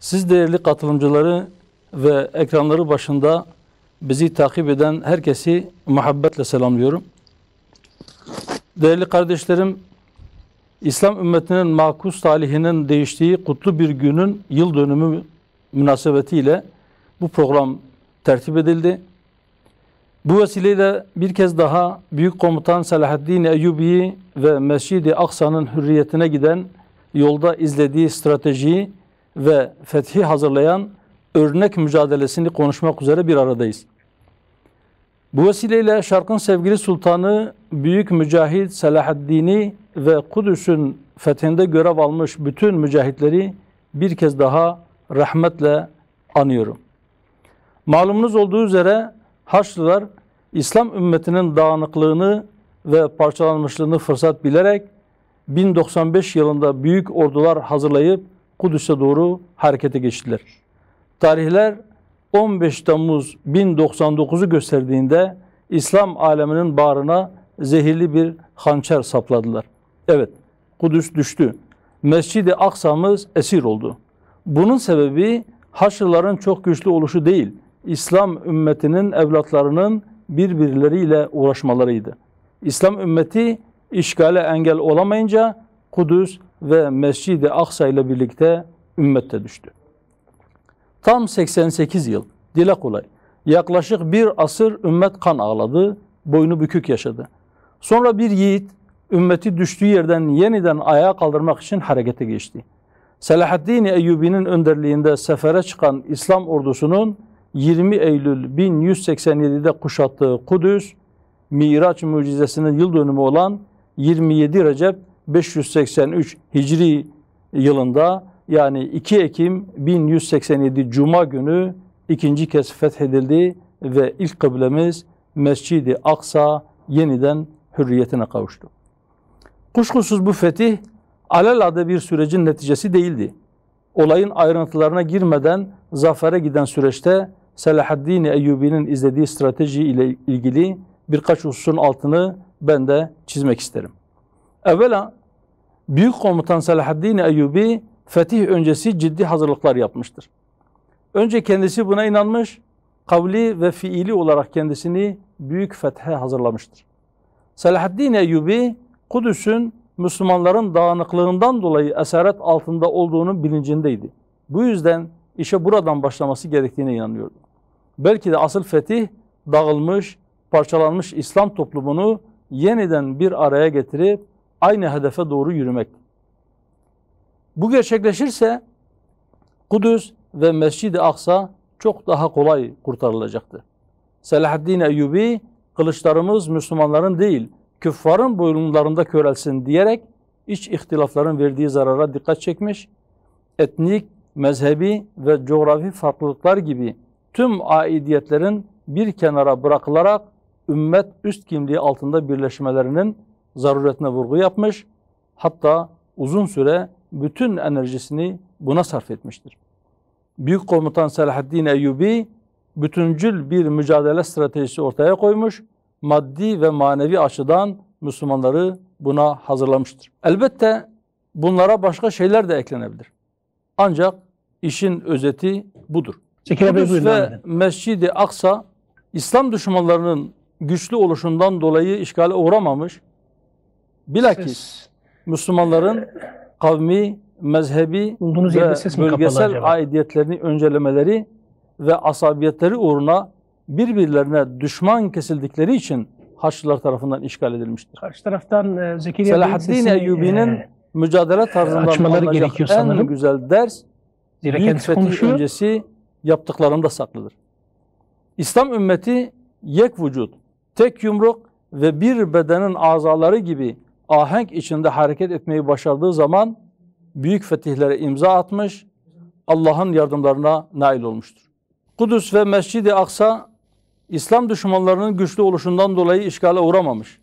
Siz değerli katılımcıları ve ekranları başında bizi takip eden herkesi muhabbetle selamlıyorum. Değerli kardeşlerim, İslam ümmetinin makus talihinin değiştiği kutlu bir günün yıl dönümü münasebetiyle bu program tertip edildi. Bu vesileyle bir kez daha Büyük Komutan Selahaddin Eyyubi'yi ve Mescid-i Aksa'nın hürriyetine giden yolda izlediği stratejiyi ve fethi hazırlayan örnek mücadelesini konuşmak üzere bir aradayız. Bu vesileyle Şark'ın sevgili sultanı Büyük Mücahit Selahaddin'i ve Kudüs'ün fethinde görev almış bütün mücahitleri bir kez daha rahmetle anıyorum. Malumunuz olduğu üzere Haçlılar İslam ümmetinin dağınıklığını ve parçalanmışlığını fırsat bilerek 1095 yılında büyük ordular hazırlayıp Kudüs'e doğru harekete geçtiler. Tarihler 15 Temmuz 1099'u gösterdiğinde İslam aleminin bağrına zehirli bir hançer sapladılar. Evet, Kudüs düştü. Mescid-i Aksa'mız esir oldu. Bunun sebebi Haçlıların çok güçlü oluşu değil, İslam ümmetinin evlatlarının birbirleriyle uğraşmalarıydı. İslam ümmeti işgale engel olamayınca Kudüs ve Mescid-i Aksa ile birlikte ümmette düştü. Tam 88 yıl, dile kolay, yaklaşık bir asır ümmet kan ağladı, boynu bükük yaşadı. Sonra bir yiğit ümmeti düştüğü yerden yeniden ayağa kaldırmak için harekete geçti. Selahaddin Eyyubi'nin önderliğinde sefere çıkan İslam ordusunun 20 Eylül 1187'de kuşattığı Kudüs, Miraç mucizesinin yıl dönümü olan 27 Recep 583 Hicri yılında yani 2 Ekim 1187 Cuma günü ikinci kez fethedildi ve ilk kıblemiz Mescid-i Aksa yeniden hürriyetine kavuştu. Kuşkusuz bu fetih alelade bir sürecin neticesi değildi. Olayın ayrıntılarına girmeden zafere giden süreçte Selahaddin Eyyubi'nin izlediği strateji ile ilgili birkaç hususun altını ben de çizmek isterim. Evvela Büyük Komutan Selahaddin Eyyubi fetih öncesi ciddi hazırlıklar yapmıştır. Önce kendisi buna inanmış, kavli ve fiili olarak kendisini büyük fethe hazırlamıştır. Selahaddin Eyyubi Kudüs'ün Müslümanların dağınıklığından dolayı esaret altında olduğunu bilincindeydi. Bu yüzden işe buradan başlaması gerektiğine inanıyordu. Belki de asıl fetih dağılmış, parçalanmış İslam toplumunu yeniden bir araya getirip aynı hedefe doğru yürümek. Bu gerçekleşirse Kudüs ve Mescid-i Aksa çok daha kolay kurtarılacaktı. Selahaddin Eyyubi kılıçlarımız Müslümanların değil küffarın boyunlarında körelsin diyerek iç ihtilafların verdiği zarara dikkat çekmiş, etnik, mezhebi ve coğrafi farklılıklar gibi tüm aidiyetlerin bir kenara bırakılarak ümmet üst kimliği altında birleşmelerinin zaruretine vurgu yapmış, hatta uzun süre bütün enerjisini buna sarf etmiştir. Büyük komutan Selahaddin Eyyubi bütüncül bir mücadele stratejisi ortaya koymuş, maddi ve manevi açıdan Müslümanları buna hazırlamıştır. Elbette bunlara başka şeyler de eklenebilir. Ancak işin özeti budur. Kudüs ve Mescid-i Aksa İslam düşmanlarının güçlü oluşundan dolayı işgale uğramamış. Bilakis. Müslümanların kavmi, mezhebi Bulduğunuz ve bölgesel aidiyetlerini öncelemeleri ve asabiyetleri uğruna birbirlerine düşman kesildikleri için Haçlılar tarafından işgal edilmiştir. Karşı taraftan e, Zekeriya Selahaddin Eyyubi'nin e, mücadele tarzından alınacak en sanırım. güzel ders Zira büyük fetih konuşuyor. öncesi yaptıklarında saklıdır. İslam ümmeti yek vücut, tek yumruk ve bir bedenin azaları gibi ahenk içinde hareket etmeyi başardığı zaman büyük fetihlere imza atmış, Allah'ın yardımlarına nail olmuştur. Kudüs ve Mescid-i Aksa İslam düşmanlarının güçlü oluşundan dolayı işgale uğramamış.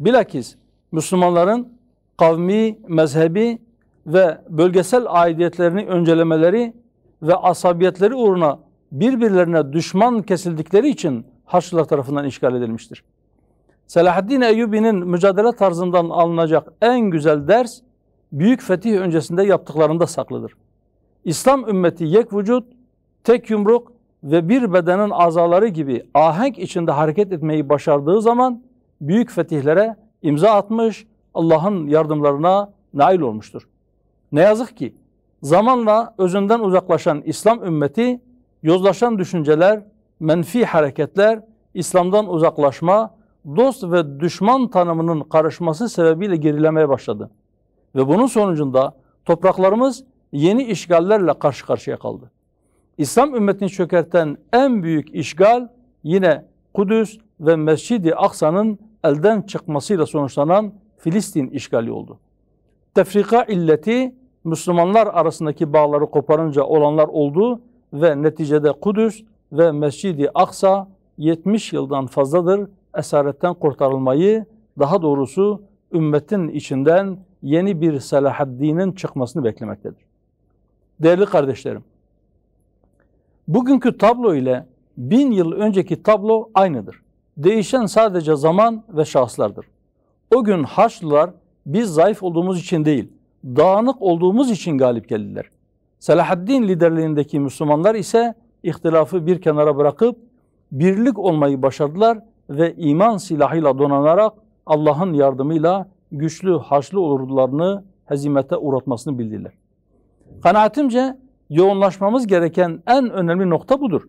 Bilakis Müslümanların kavmi, mezhebi ve bölgesel aidiyetlerini öncelemeleri ve asabiyetleri uğruna birbirlerine düşman kesildikleri için Haçlılar tarafından işgal edilmiştir. Selahaddin Eyyubi'nin mücadele tarzından alınacak en güzel ders büyük fetih öncesinde yaptıklarında saklıdır. İslam ümmeti yek vücut, tek yumruk ve bir bedenin azaları gibi ahenk içinde hareket etmeyi başardığı zaman büyük fetihlere imza atmış, Allah'ın yardımlarına nail olmuştur. Ne yazık ki zamanla özünden uzaklaşan İslam ümmeti yozlaşan düşünceler, menfi hareketler, İslam'dan uzaklaşma, dost ve düşman tanımının karışması sebebiyle gerilemeye başladı. Ve bunun sonucunda topraklarımız yeni işgallerle karşı karşıya kaldı. İslam ümmetini çökerten en büyük işgal yine Kudüs ve Mescid-i Aksa'nın elden çıkmasıyla sonuçlanan Filistin işgali oldu. Tefrika illeti Müslümanlar arasındaki bağları koparınca olanlar oldu ve neticede Kudüs ve Mescid-i Aksa 70 yıldan fazladır esaretten kurtarılmayı, daha doğrusu ümmetin içinden yeni bir Selahaddin'in çıkmasını beklemektedir. Değerli kardeşlerim, bugünkü tablo ile bin yıl önceki tablo aynıdır. Değişen sadece zaman ve şahıslardır. O gün Haçlılar biz zayıf olduğumuz için değil, dağınık olduğumuz için galip geldiler. Selahaddin liderliğindeki Müslümanlar ise ihtilafı bir kenara bırakıp birlik olmayı başardılar ve iman silahıyla donanarak Allah'ın yardımıyla güçlü Haçlı ordularını hezimete uğratmasını bildiler. Kanaatimce yoğunlaşmamız gereken en önemli nokta budur.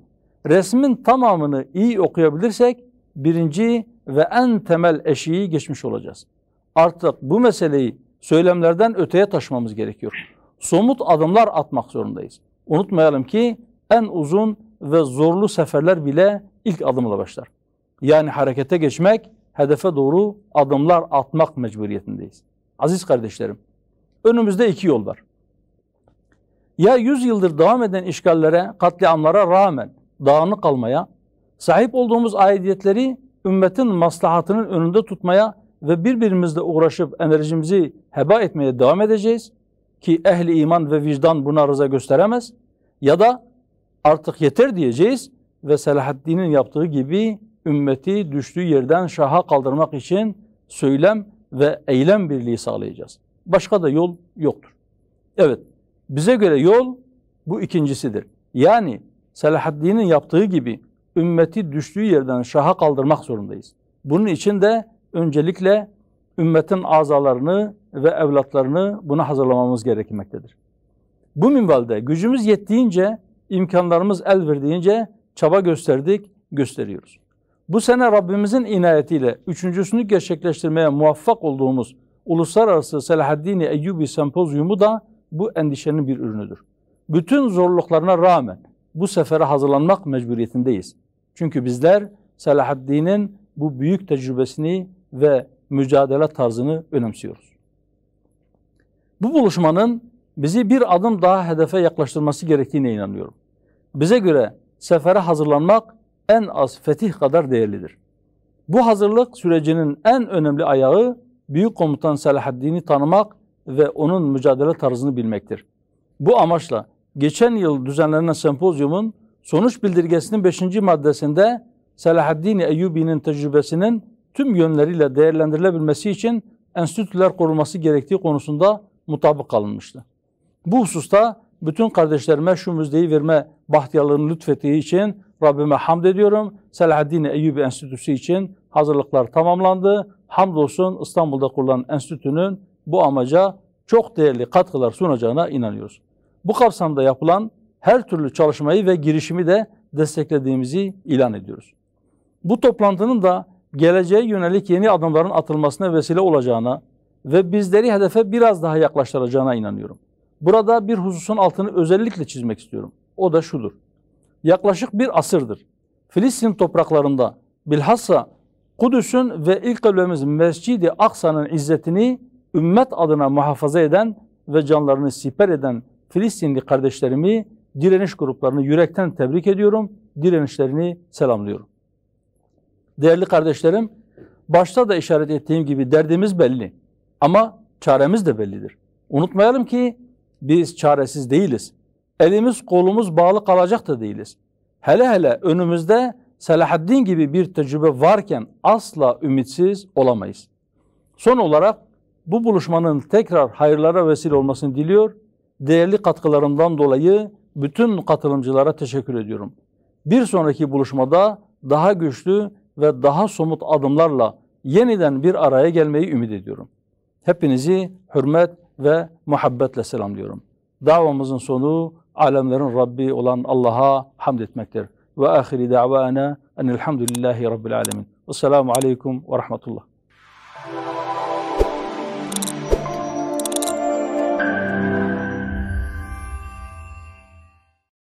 Resmin tamamını iyi okuyabilirsek birinci ve en temel eşiği geçmiş olacağız. Artık bu meseleyi söylemlerden öteye taşımamız gerekiyor. Somut adımlar atmak zorundayız. Unutmayalım ki en uzun ve zorlu seferler bile ilk adımla başlar. Yani harekete geçmek, hedefe doğru adımlar atmak mecburiyetindeyiz. Aziz kardeşlerim, önümüzde iki yol var. Ya yüz yıldır devam eden işgallere, katliamlara rağmen dağınık kalmaya, sahip olduğumuz aidiyetleri ümmetin maslahatının önünde tutmaya ve birbirimizle uğraşıp enerjimizi heba etmeye devam edeceğiz ki ehli iman ve vicdan buna rıza gösteremez ya da artık yeter diyeceğiz ve Selahaddin'in yaptığı gibi ümmeti düştüğü yerden şaha kaldırmak için söylem ve eylem birliği sağlayacağız. Başka da yol yoktur. Evet, bize göre yol bu ikincisidir. Yani Selahaddin'in yaptığı gibi ümmeti düştüğü yerden şaha kaldırmak zorundayız. Bunun için de öncelikle ümmetin azalarını ve evlatlarını buna hazırlamamız gerekmektedir. Bu minvalde gücümüz yettiğince, imkanlarımız el verdiğince çaba gösterdik, gösteriyoruz. Bu sene Rabbimizin inayetiyle üçüncüsünü gerçekleştirmeye muvaffak olduğumuz Uluslararası Selahaddin Eyyubi Sempozyumu da bu endişenin bir ürünüdür. Bütün zorluklarına rağmen bu sefere hazırlanmak mecburiyetindeyiz. Çünkü bizler Selahaddin'in bu büyük tecrübesini ve mücadele tarzını önemsiyoruz. Bu buluşmanın bizi bir adım daha hedefe yaklaştırması gerektiğine inanıyorum. Bize göre sefere hazırlanmak en az fetih kadar değerlidir. Bu hazırlık sürecinin en önemli ayağı Büyük Komutan Selahaddin'i tanımak ve onun mücadele tarzını bilmektir. Bu amaçla geçen yıl düzenlenen sempozyumun sonuç bildirgesinin 5. maddesinde Selahaddin Eyyubi'nin tecrübesinin tüm yönleriyle değerlendirilebilmesi için enstitüler kurulması gerektiği konusunda mutabık kalınmıştı. Bu hususta bütün kardeşlerime şu müjdeyi verme bahtiyarlığını lütfettiği için Rabbime hamd ediyorum. Selahaddin Eyyubi Enstitüsü için hazırlıklar tamamlandı. Hamdolsun İstanbul'da kurulan enstitünün bu amaca çok değerli katkılar sunacağına inanıyoruz. Bu kapsamda yapılan her türlü çalışmayı ve girişimi de desteklediğimizi ilan ediyoruz. Bu toplantının da geleceğe yönelik yeni adımların atılmasına vesile olacağına ve bizleri hedefe biraz daha yaklaştıracağına inanıyorum. Burada bir hususun altını özellikle çizmek istiyorum. O da şudur. Yaklaşık bir asırdır Filistin topraklarında bilhassa Kudüs'ün ve ilk kıblemiz Mescid-i Aksa'nın izzetini ümmet adına muhafaza eden ve canlarını siper eden Filistinli kardeşlerimi, direniş gruplarını yürekten tebrik ediyorum, direnişlerini selamlıyorum. Değerli kardeşlerim, başta da işaret ettiğim gibi derdimiz belli ama çaremiz de bellidir. Unutmayalım ki biz çaresiz değiliz. Elimiz kolumuz bağlı kalacak da değiliz. Hele hele önümüzde Selahaddin gibi bir tecrübe varken asla ümitsiz olamayız. Son olarak bu buluşmanın tekrar hayırlara vesile olmasını diliyor. değerli katkılarından dolayı bütün katılımcılara teşekkür ediyorum. Bir sonraki buluşmada daha güçlü ve daha somut adımlarla yeniden bir araya gelmeyi ümit ediyorum. Hepinizi hürmet ve muhabbetle selamlıyorum. Davamızın sonu alemlerin Rabbi olan Allah'a hamd etmektir. Ve ahiri davana enelhamdülillahi rabbil alemin. Vesselamu aleyküm ve rahmetullah.